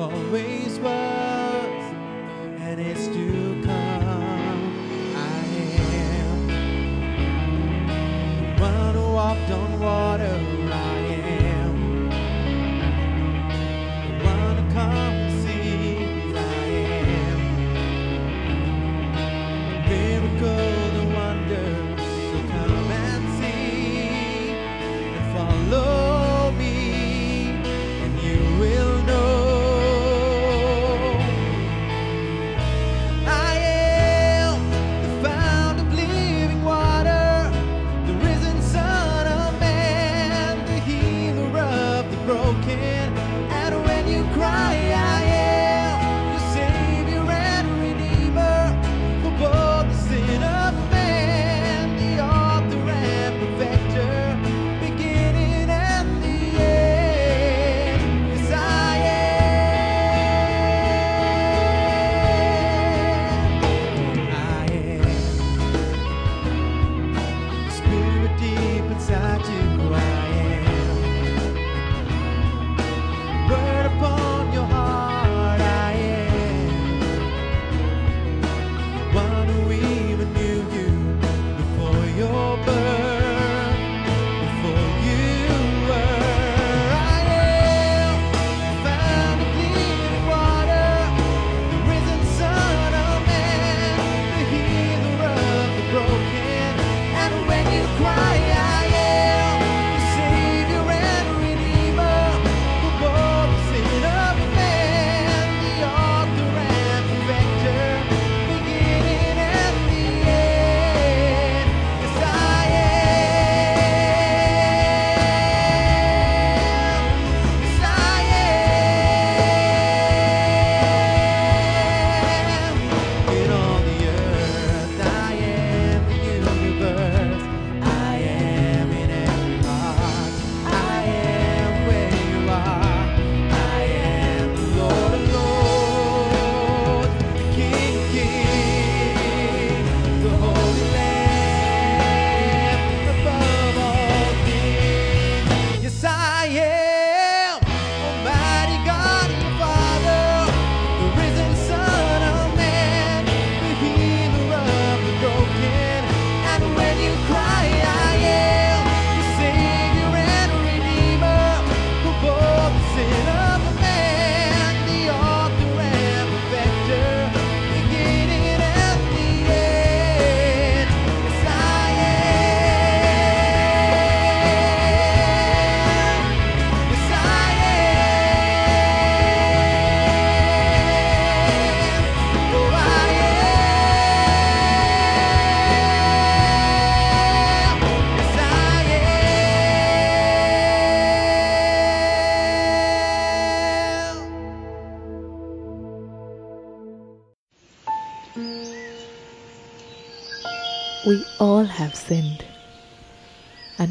always was and is to come. I am the one who walked on water.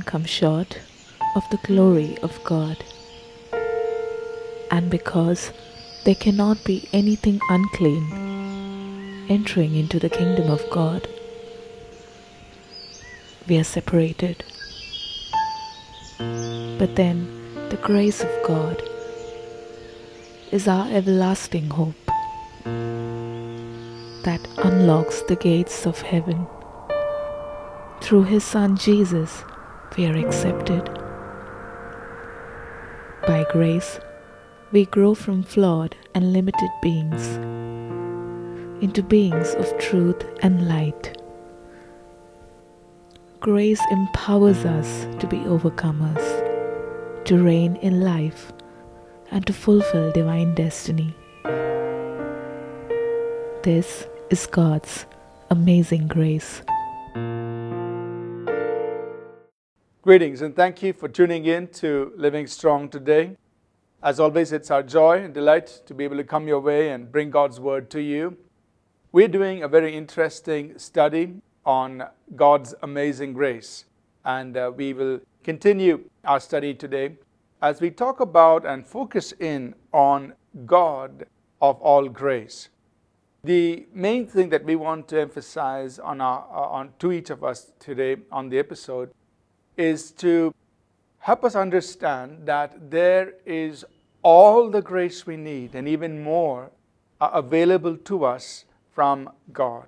Come short of the glory of God. And because there cannot be anything unclean entering into the kingdom of God, we are separated. But then the grace of God is our everlasting hope that unlocks the gates of heaven. Through His Son Jesus, we are accepted. By grace, we grow from flawed and limited beings into beings of truth and light. Grace empowers us to be overcomers, to reign in life, and to fulfill divine destiny. This is God's amazing grace. Greetings and thank you for tuning in to Living Strong today. As always, it's our joy and delight to be able to come your way and bring God's word to you. We're doing a very interesting study on God's amazing grace, and uh, we will continue our study today as we talk about and focus in on God of all grace. The main thing that we want to emphasize on, our, on to each of us today on the episode is to help us understand that there is all the grace we need and even more available to us from God.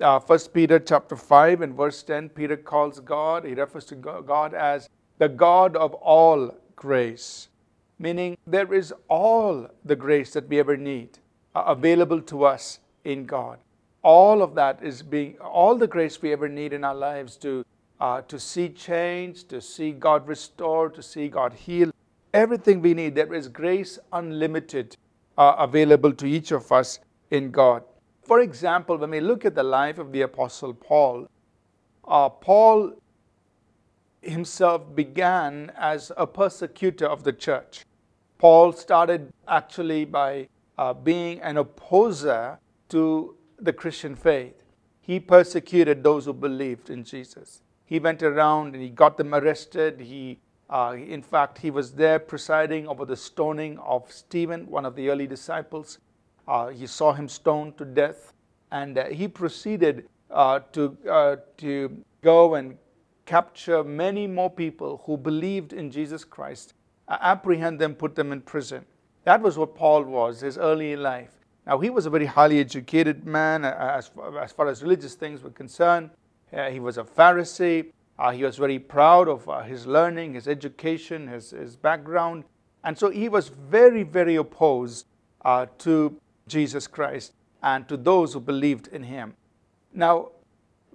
Uh, 1 Peter chapter 5 and verse 10, Peter calls God, he refers to God as the God of all grace, meaning there is all the grace that we ever need uh, available to us in God. All of that is being, all the grace we ever need in our lives to, uh, to see change, to see God restore, to see God heal, everything we need. There is grace unlimited uh, available to each of us in God. For example, when we look at the life of the Apostle Paul, uh, Paul himself began as a persecutor of the church. Paul started actually by uh, being an opposer to the Christian faith. He persecuted those who believed in Jesus. He went around and he got them arrested. He uh, in fact, he was there presiding over the stoning of Stephen, one of the early disciples. Uh, he saw him stoned to death, and uh, he proceeded uh, to, uh, to go and capture many more people who believed in Jesus Christ, apprehend them, put them in prison. That was what Paul was, his early life. Now, he was a very highly educated man as as, far as religious things were concerned. He was a Pharisee. Uh, he was very proud of uh, his learning, his education, his, his background. And so he was very, very opposed uh, to Jesus Christ and to those who believed in him. Now,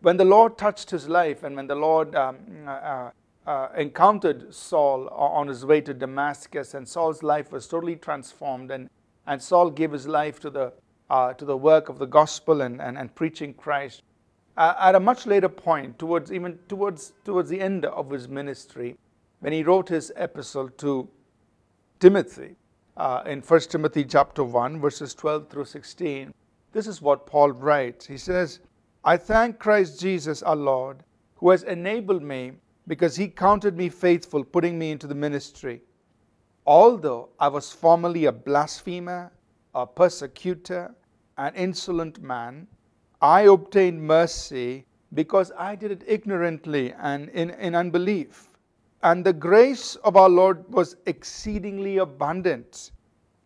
when the Lord touched his life and when the Lord um, uh, uh, encountered Saul on his way to Damascus, and Saul's life was totally transformed, and, and Saul gave his life to the, uh, to the work of the gospel and, and, and preaching Christ uh, at a much later point, towards even towards towards the end of his ministry, when he wrote his epistle to Timothy uh, in 1 Timothy chapter 1, verses 12 through 16, this is what Paul writes. He says, I thank Christ Jesus our Lord, who has enabled me because he counted me faithful, putting me into the ministry. Although I was formerly a blasphemer, a persecutor, an insolent man, I obtained mercy because I did it ignorantly and in, in unbelief. And the grace of our Lord was exceedingly abundant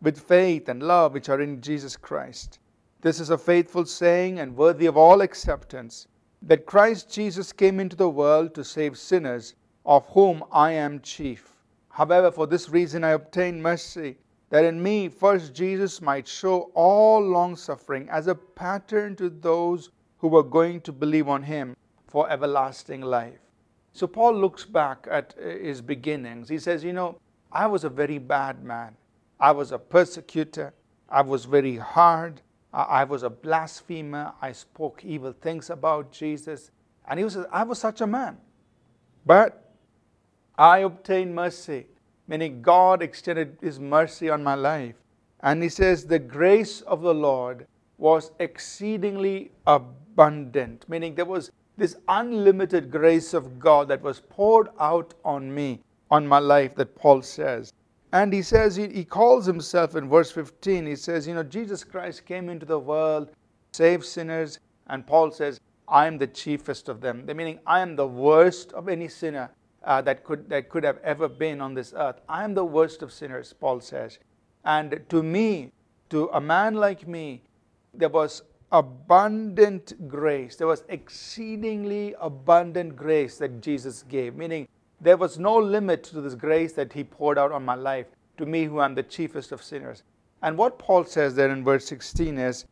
with faith and love which are in Jesus Christ. This is a faithful saying and worthy of all acceptance that Christ Jesus came into the world to save sinners, of whom I am chief. However, for this reason I obtained mercy that in me first Jesus might show all long suffering as a pattern to those who were going to believe on him for everlasting life. So Paul looks back at uh, his beginnings. He says, You know, I was a very bad man. I was a persecutor. I was very hard. I was a blasphemer. I spoke evil things about Jesus. And he says, I was such a man. But I obtained mercy meaning God extended His mercy on my life. And He says, the grace of the Lord was exceedingly abundant, meaning there was this unlimited grace of God that was poured out on me, on my life, that Paul says. And he says, he, he calls himself in verse 15, he says, you know, Jesus Christ came into the world, saved sinners, and Paul says, I am the chiefest of them. Meaning, I am the worst of any sinner uh, that, could, that could have ever been on this earth. I am the worst of sinners, Paul says. And to me, to a man like me, there was abundant grace. There was exceedingly abundant grace that Jesus gave, meaning there was no limit to this grace that he poured out on my life, to me who am the chiefest of sinners. And what Paul says there in verse 16 is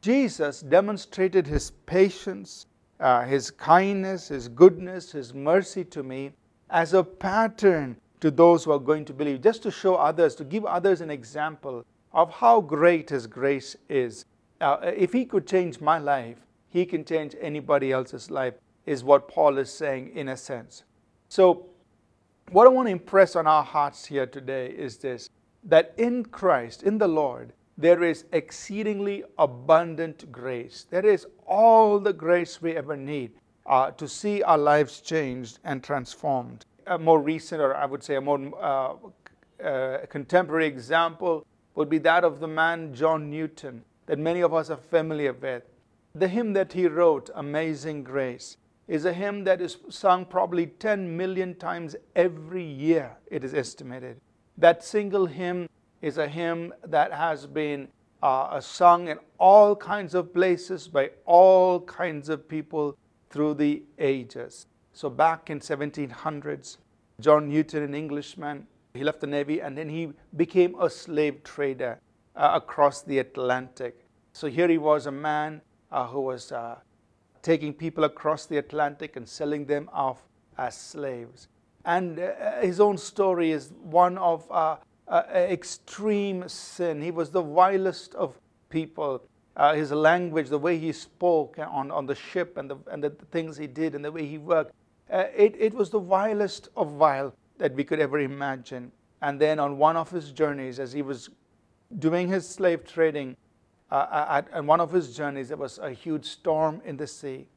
Jesus demonstrated his patience, uh, his kindness, his goodness, his mercy to me as a pattern to those who are going to believe, just to show others, to give others an example of how great His grace is. Uh, if He could change my life, He can change anybody else's life, is what Paul is saying in a sense. So, what I want to impress on our hearts here today is this that in Christ, in the Lord, there is exceedingly abundant grace. There is all the grace we ever need uh, to see our lives changed and transformed. A more recent, or I would say a more uh, uh, contemporary example, would be that of the man John Newton. that many of us are familiar with. The hymn that he wrote, Amazing Grace, is a hymn that is sung probably 10 million times every year, it is estimated. That single hymn is a hymn that has been uh, sung in all kinds of places by all kinds of people through the ages. So back in 1700s, John Newton, an Englishman, he left the Navy and then he became a slave trader uh, across the Atlantic. So here he was a man uh, who was uh, taking people across the Atlantic and selling them off as slaves. And uh, his own story is one of uh, extreme sin. He was the vilest of people. Uh, his language, the way he spoke on, on the ship, and the, and the things he did, and the way he worked, uh, it, it was the vilest of vile that we could ever imagine. And then on one of his journeys, as he was doing his slave trading, uh, at, at one of his journeys, there was a huge storm in the sea.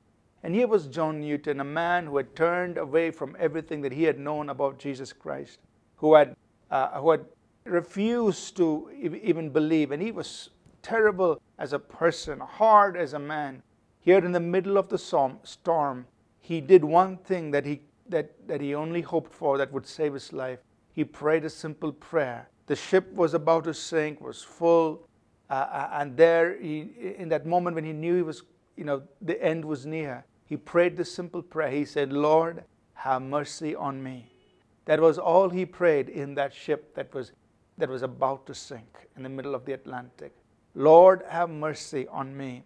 And here was John Newton, a man who had turned away from everything that he had known about Jesus Christ, who had, uh, who had refused to even believe. And he was terrible as a person, hard as a man. Here in the middle of the storm, he did one thing that he, that, that he only hoped for that would save his life. He prayed a simple prayer. The ship was about to sink, was full, uh, uh and there, he, in that moment when he knew he was, you know, the end was near, he prayed this simple prayer. He said, Lord, have mercy on me. That was all he prayed in that ship that was, that was about to sink in the middle of the Atlantic. Lord, have mercy on me.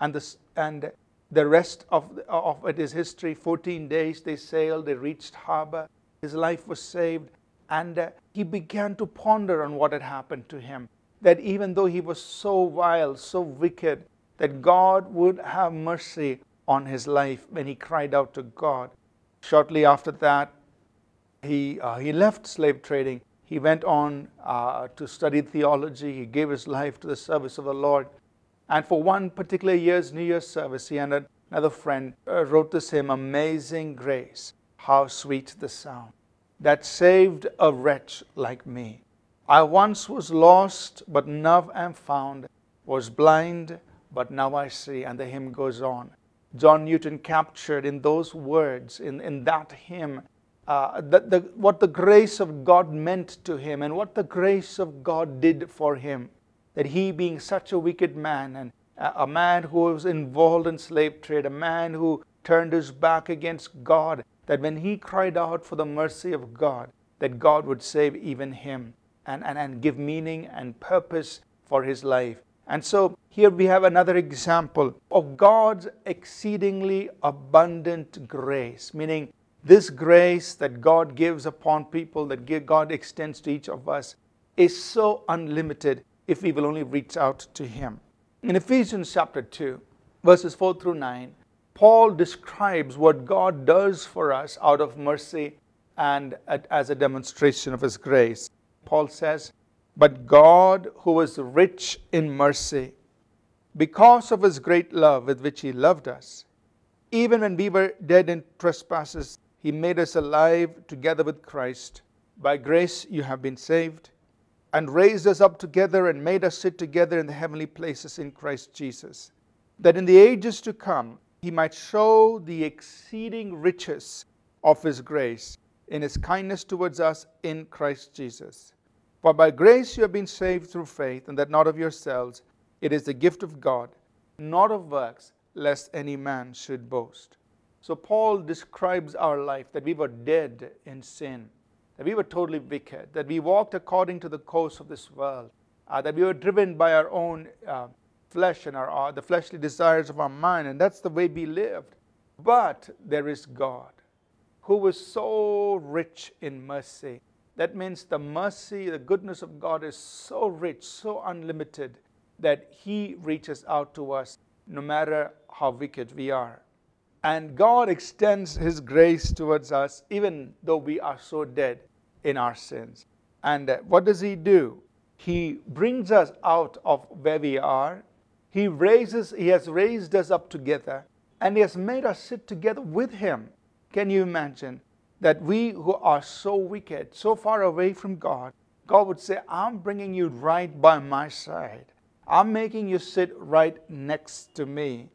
And, this, and the rest of, of it is history. 14 days they sailed, they reached harbor. His life was saved. And he began to ponder on what had happened to him. That even though he was so vile, so wicked, that God would have mercy on his life when he cried out to God. Shortly after that, he, uh, he left slave trading. He went on uh, to study theology. He gave his life to the service of the Lord. And for one particular year's New Year's service, he and another friend uh, wrote this hymn, Amazing Grace, how sweet the sound that saved a wretch like me. I once was lost, but now am found, was blind, but now I see. And the hymn goes on. John Newton captured in those words, in, in that hymn, uh, the, the, what the grace of God meant to him and what the grace of God did for him that he, being such a wicked man and a man who was involved in slave trade, a man who turned his back against God, that when he cried out for the mercy of God, that God would save even him and, and, and give meaning and purpose for his life. And so here we have another example of God's exceedingly abundant grace, meaning this grace that God gives upon people, that God extends to each of us, is so unlimited if we will only reach out to Him. In Ephesians chapter 2, verses 4 through 9, Paul describes what God does for us out of mercy and as a demonstration of His grace. Paul says, But God, who was rich in mercy, because of His great love with which He loved us, even when we were dead in trespasses, He made us alive together with Christ. By grace you have been saved and raised us up together and made us sit together in the heavenly places in Christ Jesus, that in the ages to come he might show the exceeding riches of his grace in his kindness towards us in Christ Jesus. For by grace you have been saved through faith, and that not of yourselves, it is the gift of God, not of works, lest any man should boast. So Paul describes our life that we were dead in sin that we were totally wicked, that we walked according to the course of this world, uh, that we were driven by our own uh, flesh and our, uh, the fleshly desires of our mind, and that's the way we lived. But there is God who was so rich in mercy. That means the mercy, the goodness of God is so rich, so unlimited, that He reaches out to us no matter how wicked we are. And God extends His grace towards us even though we are so dead in our sins. And uh, what does He do? He brings us out of where we are. He raises, He has raised us up together and He has made us sit together with Him. Can you imagine that we who are so wicked, so far away from God, God would say, I'm bringing you right by my side. I'm making you sit right next to me.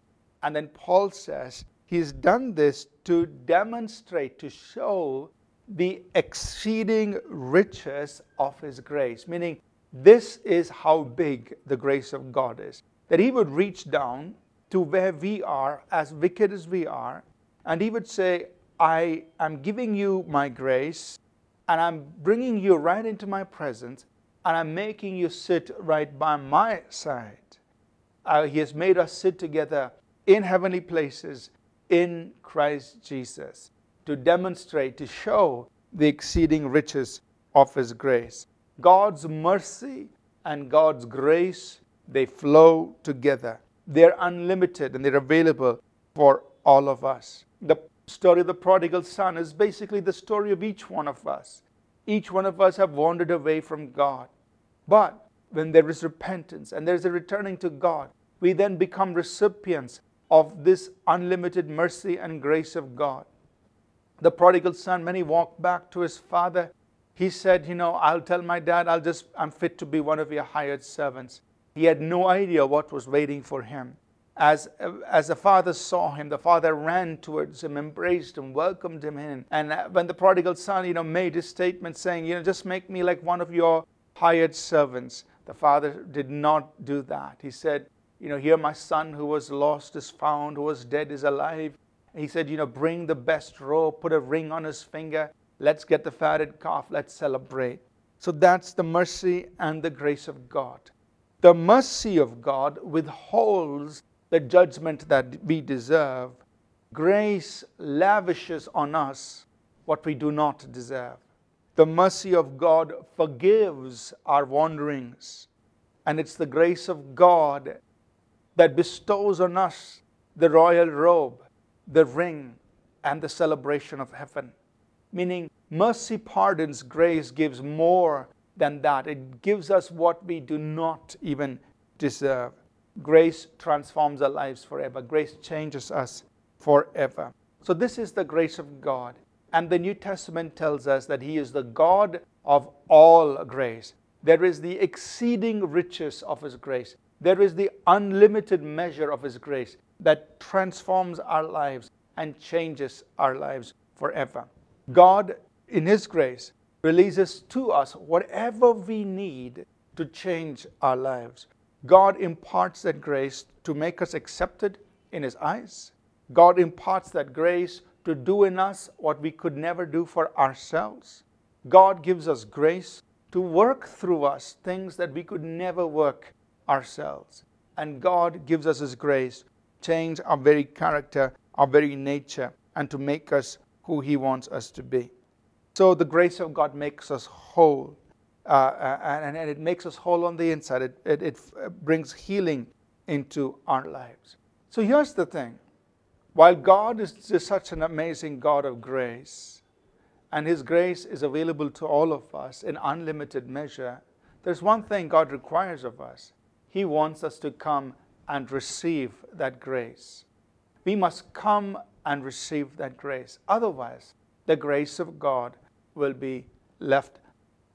And then Paul says he's done this to demonstrate, to show the exceeding riches of his grace, meaning this is how big the grace of God is. That he would reach down to where we are, as wicked as we are, and he would say, I am giving you my grace, and I'm bringing you right into my presence, and I'm making you sit right by my side. Uh, he has made us sit together in heavenly places in Christ Jesus to demonstrate, to show the exceeding riches of His grace. God's mercy and God's grace, they flow together. They're unlimited and they're available for all of us. The story of the prodigal son is basically the story of each one of us. Each one of us have wandered away from God. But when there is repentance and there's a returning to God, we then become recipients of this unlimited mercy and grace of God. The prodigal son, when he walked back to his father, he said, You know, I'll tell my dad, I'll just, I'm fit to be one of your hired servants. He had no idea what was waiting for him. As, as the father saw him, the father ran towards him, embraced him, welcomed him in. And when the prodigal son, you know, made his statement saying, You know, just make me like one of your hired servants, the father did not do that. He said, you know, here my son who was lost is found, who was dead is alive. And he said, you know, bring the best robe, put a ring on his finger. Let's get the fatted calf. Let's celebrate. So that's the mercy and the grace of God. The mercy of God withholds the judgment that we deserve. Grace lavishes on us what we do not deserve. The mercy of God forgives our wanderings. And it's the grace of God that bestows on us the royal robe, the ring, and the celebration of heaven. Meaning, mercy pardons, grace gives more than that. It gives us what we do not even deserve. Grace transforms our lives forever, grace changes us forever. So, this is the grace of God. And the New Testament tells us that He is the God of all grace. There is the exceeding riches of His grace. There is the unlimited measure of His grace that transforms our lives and changes our lives forever. God, in His grace, releases to us whatever we need to change our lives. God imparts that grace to make us accepted in His eyes. God imparts that grace to do in us what we could never do for ourselves. God gives us grace to work through us things that we could never work ourselves. And God gives us His grace, change our very character, our very nature, and to make us who He wants us to be. So the grace of God makes us whole. Uh, and, and, it makes us whole on the inside. It, it, it brings healing into our lives. So here's the thing while God is such an amazing God of grace, and His grace is available to all of us in unlimited measure, there's one thing God requires of us he wants us to come and receive that grace. We must come and receive that grace. Otherwise, the grace of God will be left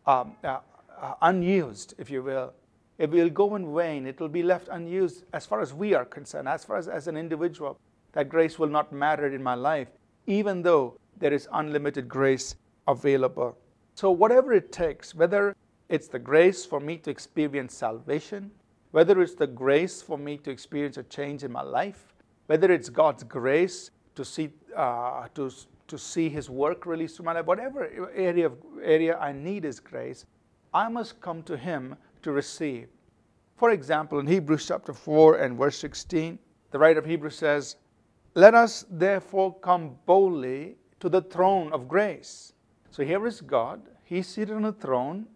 um, uh, uh, unused, if you will. It will go in vain. It will be left unused as far as we are concerned, as far as, as an individual. That grace will not matter in my life, even though there is unlimited grace available. So, whatever it takes, whether it's the grace for me to experience salvation, whether it's the grace for me to experience a change in my life, whether it's God's grace to see, uh, to, to see His work released through my life, whatever area, of, area I need His grace, I must come to Him to receive. For example, in Hebrews chapter 4 and verse 16, the writer of Hebrews says, Let us therefore come boldly to the throne of grace. So here is God, He's seated on a throne,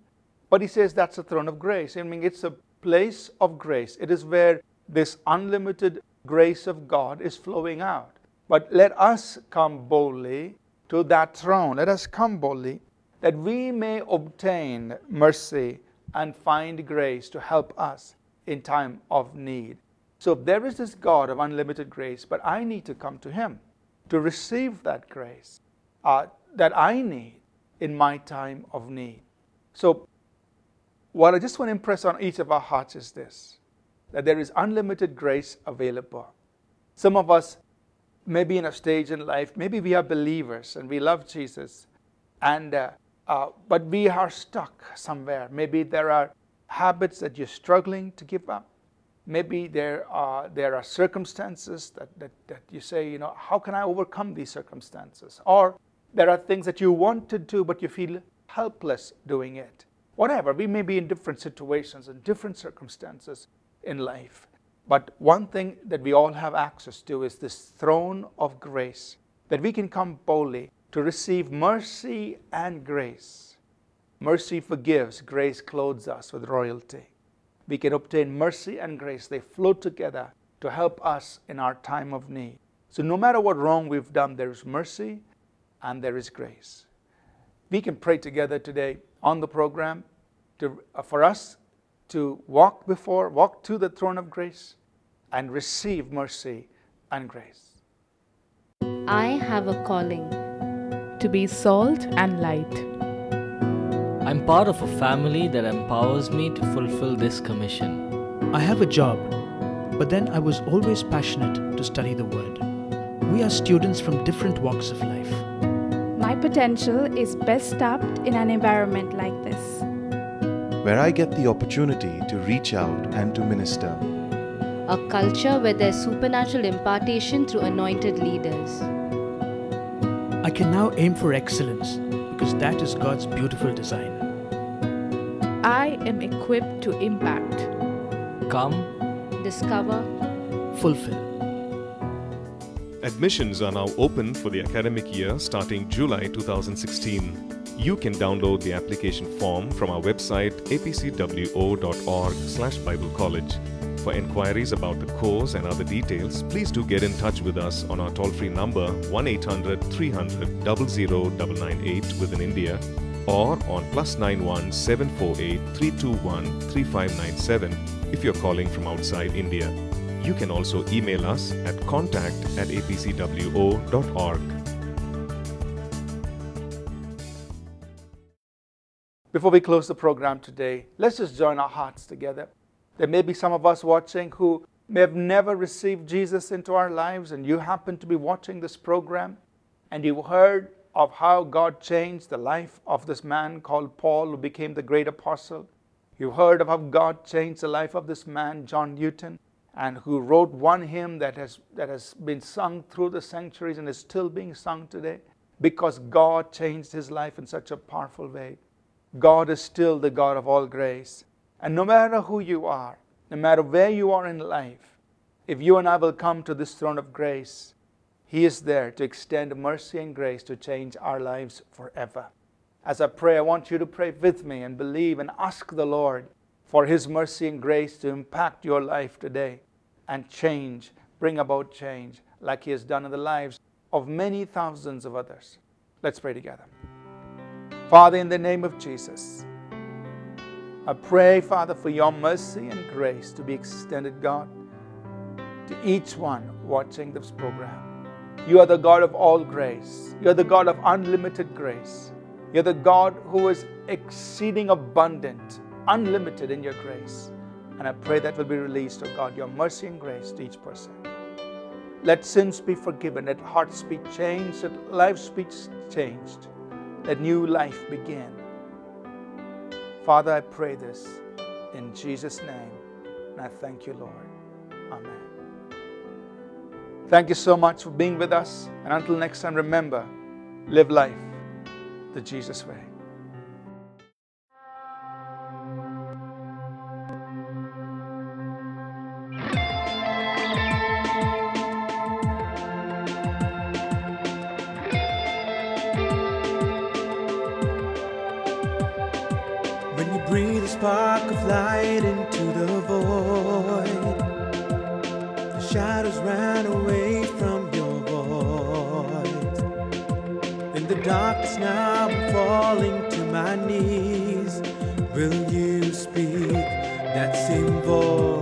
but He says that's a throne of grace. I mean, it's a place of grace. It is where this unlimited grace of God is flowing out. But let us come boldly to that throne. Let us come boldly that we may obtain mercy and find grace to help us in time of need. So there is this God of unlimited grace, but I need to come to Him to receive that grace uh, that I need in my time of need. So what I just want to impress on each of our hearts is this that there is unlimited grace available. Some of us may be in a stage in life, maybe we are believers and we love Jesus, and uh, uh, but we are stuck somewhere. Maybe there are habits that you're struggling to give up. Maybe there are, there are circumstances that, that, that you say, you know, how can I overcome these circumstances? Or there are things that you want to do, but you feel helpless doing it. Whatever, we may be in different situations and different circumstances in life. But one thing that we all have access to is this throne of grace, that we can come boldly to receive mercy and grace. Mercy forgives, grace clothes us with royalty. We can obtain mercy and grace, they flow together to help us in our time of need. So, no matter what wrong we've done, there is mercy and there is grace. We can pray together today on the program to, uh, for us to walk before, walk to the throne of grace and receive mercy and grace. I have a calling. to be salt and light. I'm part of a family that empowers me to fulfill this commission. I have a job, but then I was always passionate to study the Word. We are students from different walks of life. My potential is best tapped in an environment like this. where I get the opportunity to reach out and to minister. A culture where there's supernatural impartation through anointed leaders. I can now aim for excellence because that is God's beautiful design. I am equipped to impact. Come, Discover, Fulfill. Admissions are now open for the academic year starting July 2016. You can download the application form from our website apcwo.org/bible college. For inquiries about the course and other details, please do get in touch with us on our toll-free number 1-800-300-00998 within India or on plus 91 748 321 3597 if you're calling from outside India. You can also email us at contact at apcwo.org. Before we close the program today, let's just join our hearts together. There may be some of us watching who may have never received Jesus into our lives, and you happen to be watching this program, and you heard of how God changed the life of this man called Paul, who became the great apostle. You heard of how God changed the life of this man, John Newton, and who wrote one hymn that has, that has been sung through the centuries and is still being sung today because God changed his life in such a powerful way. God is still the God of all grace. And no matter who you are, no matter where you are in life, if you and I will come to this throne of grace, He is there to extend mercy and grace to change our lives forever. As I pray, I want you to pray with me and believe and ask the Lord for His mercy and grace to impact your life today and change, bring about change like He has done in the lives of many thousands of others. Let's pray together. Father, in the name of Jesus, I pray, Father, for your mercy and grace to be extended, God, to each one watching this program. You are the God of all grace. You're the God of unlimited grace. You're the God who is exceeding abundant, unlimited in your grace. And I pray that will be released, oh God, your mercy and grace to each person. Let sins be forgiven, let hearts be changed, let lives be changed, let new life begin. Father, I pray this in Jesus' name, and I thank you, Lord. Amen. Thank you so much for being with us, and until next time, remember live life the Jesus way. Spark of light into the void, the shadows ran away from your voice. In the darkness now, I'm falling to my knees. Will you speak that same voice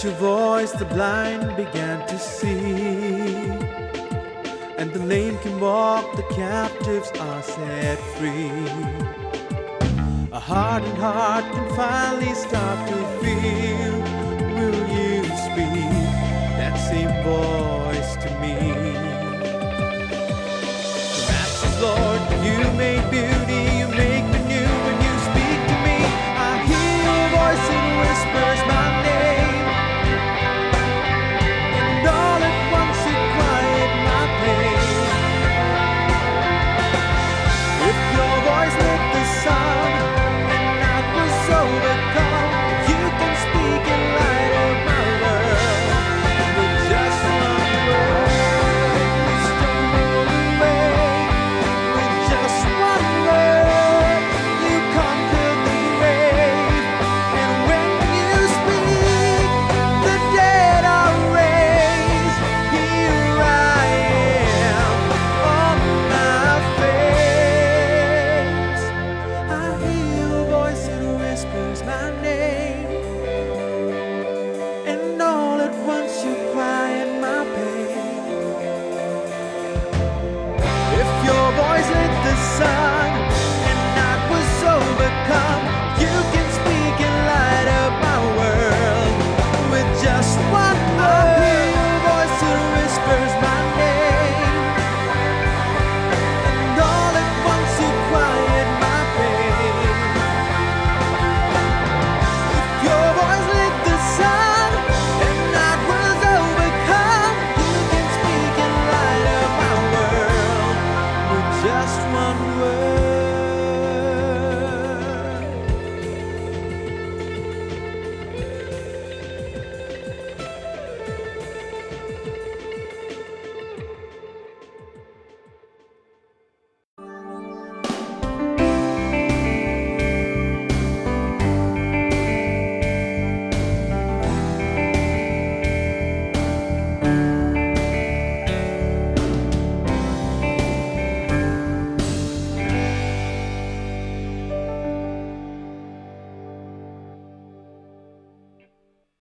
Your voice, the blind began to see, and the lame can walk, the captives are set free. A hardened heart can finally start to feel. Will you speak that same voice to me? Master, Lord, you may build.